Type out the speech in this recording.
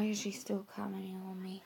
Why is she still commenting on me?